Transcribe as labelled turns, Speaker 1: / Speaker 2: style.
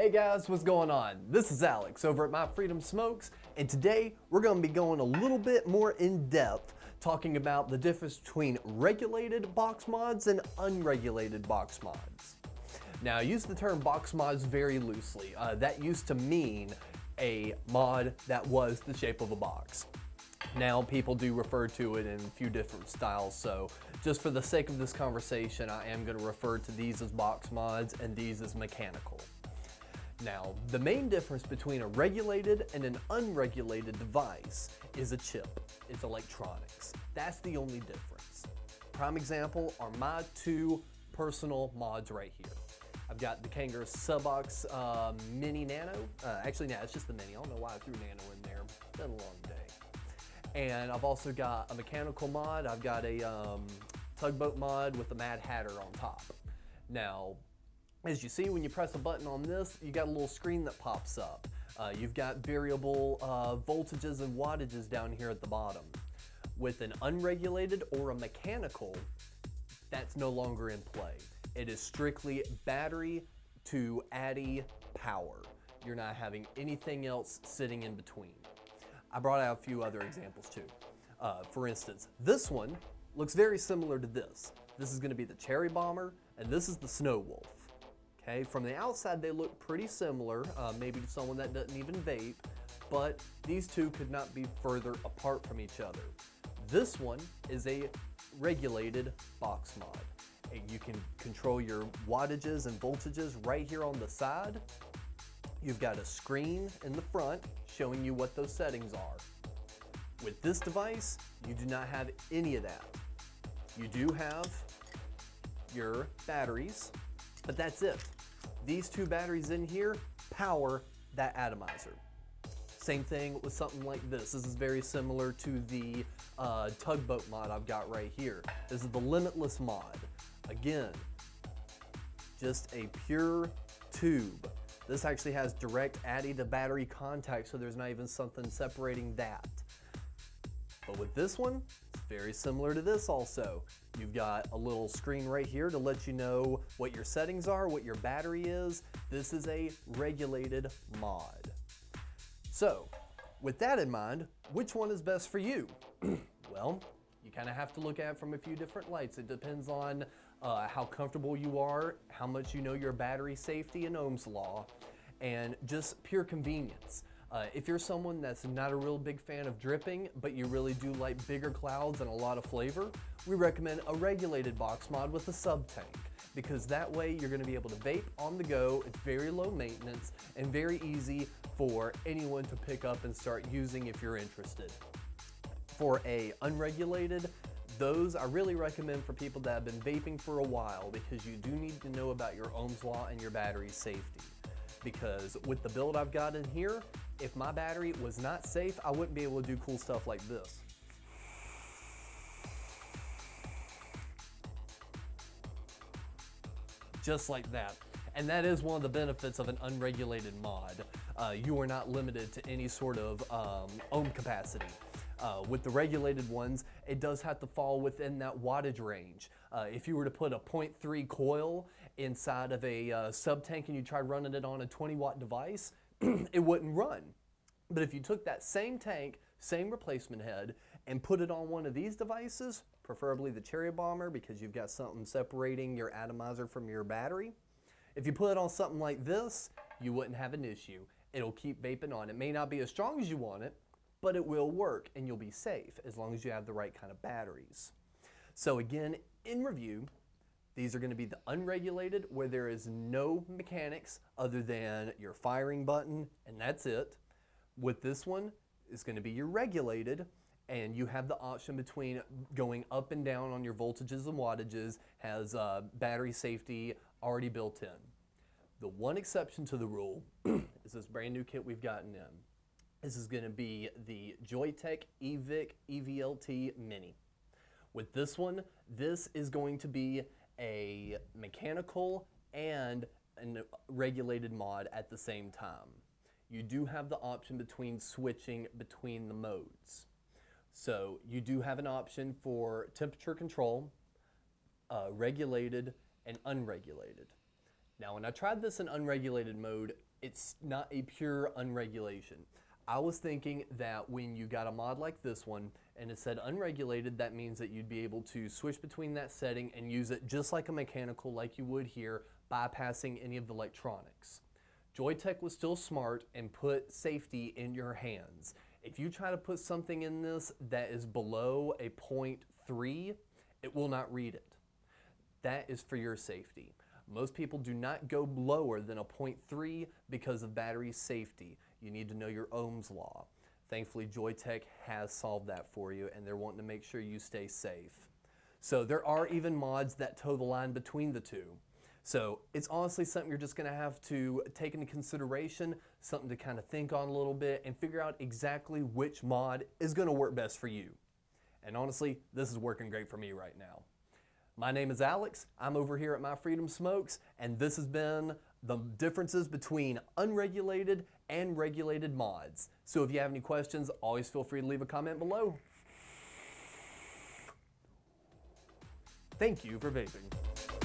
Speaker 1: Hey guys, what's going on? This is Alex over at My Freedom Smokes, and today we're going to be going a little bit more in depth talking about the difference between regulated box mods and unregulated box mods. Now, I use the term box mods very loosely. Uh, that used to mean a mod that was the shape of a box. Now, people do refer to it in a few different styles, so just for the sake of this conversation, I am going to refer to these as box mods and these as mechanical. Now, the main difference between a regulated and an unregulated device is a chip. It's electronics. That's the only difference. Prime example are my two personal mods right here. I've got the Kanger Subox uh, Mini Nano. Uh, actually, no, it's just the Mini. I don't know why I threw Nano in there. It's been a long day. And I've also got a mechanical mod. I've got a um, tugboat mod with the Mad Hatter on top. Now, as you see, when you press a button on this, you got a little screen that pops up. Uh, you've got variable uh, voltages and wattages down here at the bottom. With an unregulated or a mechanical, that's no longer in play. It is strictly battery to atty power. You're not having anything else sitting in between. I brought out a few other examples too. Uh, for instance, this one looks very similar to this. This is gonna be the Cherry Bomber, and this is the Snow Wolf. Okay, from the outside they look pretty similar, uh, maybe to someone that doesn't even vape, but these two could not be further apart from each other. This one is a regulated box mod. You can control your wattages and voltages right here on the side. You've got a screen in the front showing you what those settings are. With this device, you do not have any of that. You do have your batteries, but that's it. These two batteries in here power that atomizer. Same thing with something like this. This is very similar to the uh, tugboat mod I've got right here. This is the Limitless mod. Again, just a pure tube. This actually has direct atty to battery contact, so there's not even something separating that. But with this one, it's very similar to this also. You've got a little screen right here to let you know what your settings are, what your battery is. This is a regulated mod. So, with that in mind, which one is best for you? well, you kind of have to look at it from a few different lights. It depends on uh, how comfortable you are, how much you know your battery safety and Ohm's law, and just pure convenience. Uh, if you're someone that's not a real big fan of dripping, but you really do like bigger clouds and a lot of flavor, we recommend a regulated box mod with a sub tank because that way you're gonna be able to vape on the go, it's very low maintenance and very easy for anyone to pick up and start using if you're interested. For a unregulated, those I really recommend for people that have been vaping for a while because you do need to know about your Ohm's law and your battery safety. Because with the build I've got in here, if my battery was not safe, I wouldn't be able to do cool stuff like this. Just like that. And that is one of the benefits of an unregulated mod. Uh, you are not limited to any sort of um, ohm capacity. Uh, with the regulated ones, it does have to fall within that wattage range. Uh, if you were to put a 0.3 coil inside of a uh, sub tank and you tried running it on a 20 watt device, it wouldn't run. But if you took that same tank, same replacement head, and put it on one of these devices, preferably the Cherry Bomber because you've got something separating your atomizer from your battery. If you put it on something like this, you wouldn't have an issue. It'll keep vaping on. It may not be as strong as you want it, but it will work and you'll be safe as long as you have the right kind of batteries. So again, in review, these are going to be the unregulated where there is no mechanics other than your firing button and that's it. With this one, it's going to be your regulated and you have the option between going up and down on your voltages and wattages, has uh, battery safety already built in. The one exception to the rule is this brand new kit we've gotten in. This is going to be the Joyetech EVIC EVLT Mini. With this one, this is going to be a mechanical and a regulated mod at the same time. You do have the option between switching between the modes. So you do have an option for temperature control, uh, regulated, and unregulated. Now when I tried this in unregulated mode, It's not a pure unregulation. I was thinking that when you got a mod like this one and it said unregulated, that means that you'd be able to switch between that setting and use it just like a mechanical like you would here, bypassing any of the electronics. Joyetech was still smart and put safety in your hands. If you try to put something in this that is below a 0.3, it will not read it. That is for your safety. Most people do not go lower than a 0.3 because of battery safety. You need to know your Ohm's law. Thankfully, Joyetech has solved that for you and they're wanting to make sure you stay safe. So there are even mods that toe the line between the two. So it's honestly something you're just gonna have to take into consideration, something to kind of think on a little bit and figure out exactly which mod is gonna work best for you. And honestly, this is working great for me right now. My name is Alex. I'm over here at My Freedom Smokes, and this has been the differences between unregulated and regulated mods. So if you have any questions, always feel free to leave a comment below. Thank you for vaping.